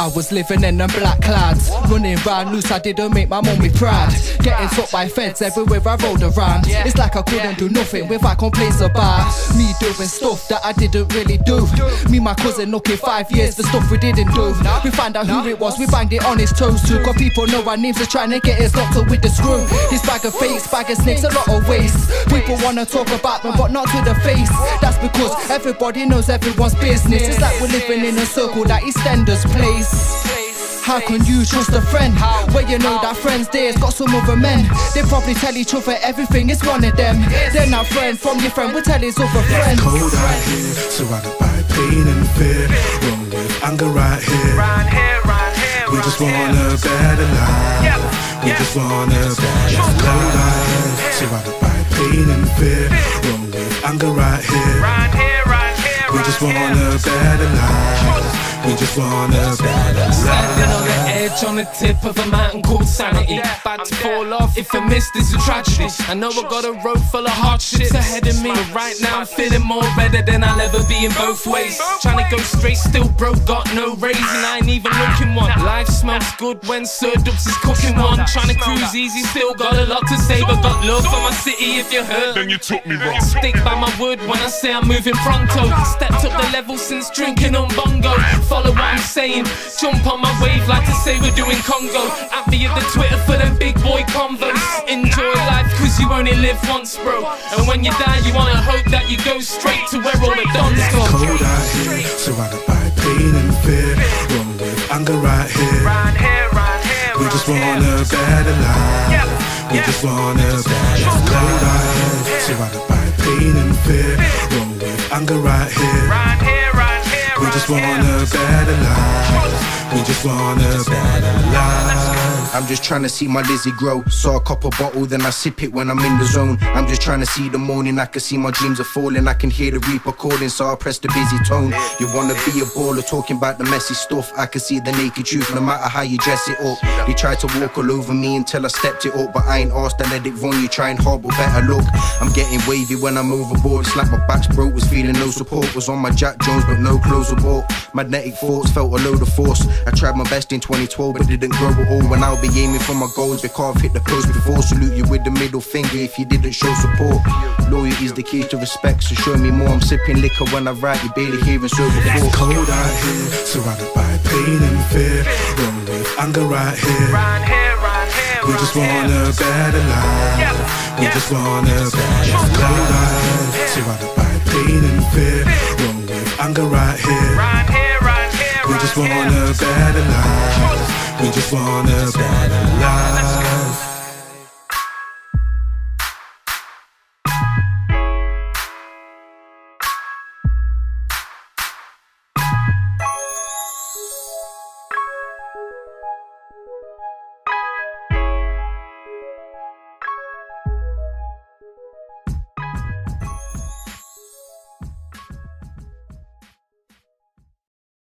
I was living in them black clouds, running round loose. I didn't make my mommy proud. Getting took by feds everywhere I rolled around. It's like I couldn't do nothing without complaints about me doing stuff that I didn't really do. Me, my cousin, looking five years for stuff we didn't do. We found out who it was, we banged it on his toes too. Cause people know our names are trying to get his doctor with the screw. His bag of fakes, bag of snakes, a lot of waste. People wanna talk about me, but not to the face. That's because everybody knows everyone's business. It's like we're living in a circle that EastEnders plays. How can you trust a friend? Where you know that friends there's got some other men. They probably tell each other everything, it's one of them. They're not friends from your friend, will tell his other friends. Cold out here, surrounded by pain and fear. Wrong with anger right here. We just want a better life. We just want a better life. Surrounded by pain and fear. Wrong with anger right here. We just want a better life. We just want a better Standing on the life. edge on the tip of a mountain called sanity. About to fall off if I miss this a tragedy. I know I got a road full of hardships ahead of me. But right now I'm feeling more better than I'll ever be in both ways. Trying to go straight, still broke, got no raise, and I ain't even looking one. Life smells good when Sir Dubz is cooking one. Trying to cruise easy, still got a lot to say, but got love for my city if you heard. Then you took me wrong. Stick by my word when I say I'm moving pronto. Stepped up the level since drinking on bongo. Follow what I'm saying. Jump on my wave like to say we're doing Congo. At me at the Twitter for them big boy convos. Enjoy life cause you only live once, bro. And when you die, you wanna hope that you go straight to where all the dons go. Cold out here, surrounded by pain and fear. Wrong with anger right here. We just want a better life. We just want a better life. Surrounded by pain and fear. Wrong with anger right here. We just want a better life. We just want a better life. I'm just trying to see my Lizzie grow. Saw a copper bottle, then I sip it when I'm in the zone. I'm just trying to see the morning, I can see my dreams are falling. I can hear the reaper calling, so I press the busy tone. You wanna be a baller, talking about the messy stuff. I can see the naked truth, no matter how you dress it up. They tried to walk all over me until I stepped it up, but I ain't asked, I let it run. You trying hard, but better look. I'm getting wavy when I'm overboard. It's like my back's broke, was feeling no support. Was on my Jack Jones, but no clothes were bought. Magnetic thoughts felt a load of force. I tried my best in 2012, but didn't grow at all. When I'll be aiming for my goals, because I've hit the post before. Salute you with the middle finger if you didn't show support. Loyalty's the key to respect, so show me more. I'm sipping liquor when I write, you barely hearing so before. Cold out here, surrounded by pain and fear. Wrong with anger right here. We just want a better life. We just want a better life. Surrounded by pain and fear. Wrong with anger right here. We just want a better life. We just want a better life.